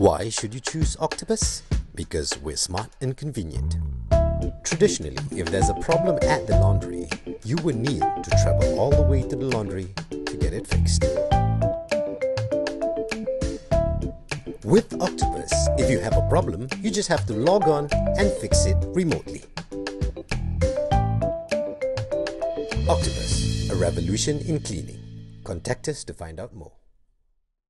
Why should you choose Octopus? Because we're smart and convenient. Traditionally, if there's a problem at the laundry, you would need to travel all the way to the laundry to get it fixed. With Octopus, if you have a problem, you just have to log on and fix it remotely. Octopus, a revolution in cleaning. Contact us to find out more.